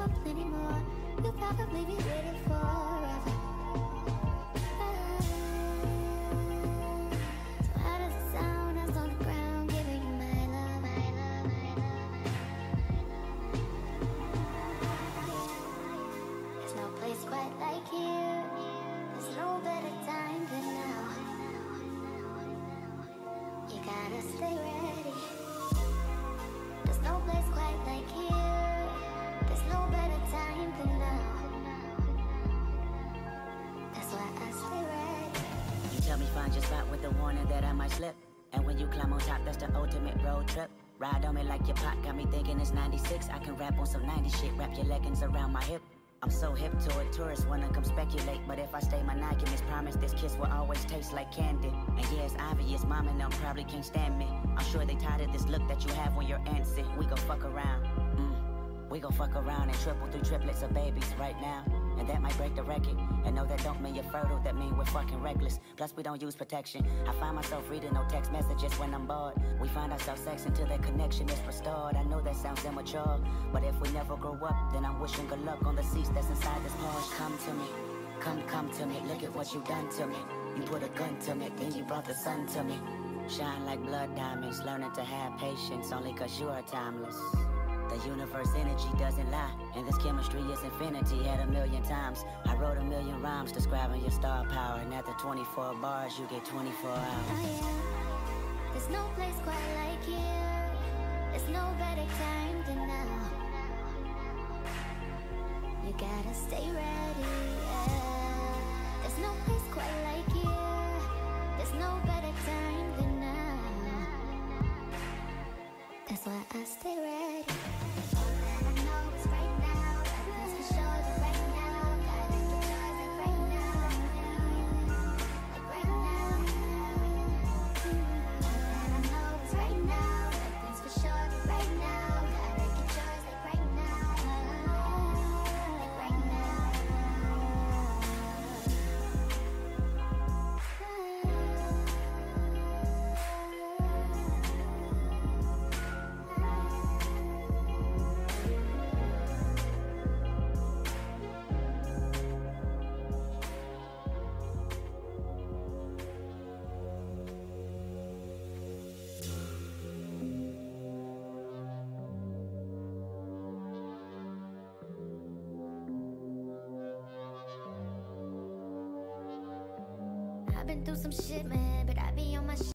want plenty more. You'll probably be waiting forever. Me find your spot with the warning that I might slip. And when you climb on top, that's the ultimate road trip. Ride on me like your pot, got me thinking it's 96. I can rap on some 90 shit, wrap your leggings around my hip. I'm so hip to it, tourists wanna come speculate. But if I stay monogamous, promise this kiss will always taste like candy. And yeah, it's obvious, mom and them probably can't stand me. I'm sure they tired of this look that you have when you're antsy. We gon' fuck around. Mm. We gon' fuck around and triple through triplets of babies right now. And that might break the record. And no, that don't mean you're fertile, that mean we're fucking reckless. Plus, we don't use protection. I find myself reading no text messages when I'm bored. We find ourselves sex until that connection is restored. I know that sounds immature, but if we never grow up, then I'm wishing good luck on the seats that's inside this Porsche. Come to me, come, come to me. Look at what you done to me. You put a gun to me, then you brought the sun to me. Shine like blood diamonds, learning to have patience only cause you are timeless. The universe energy doesn't lie, and this chemistry is infinity at a million times. I wrote a million rhymes describing your star power, and after 24 bars, you get 24 Oh hours. there's no place quite like you. There's no better time than now. You gotta stay ready. Yeah. There's no place quite like you. There's no That's why I stay ready. Been through some shit, man, but I be on my shit.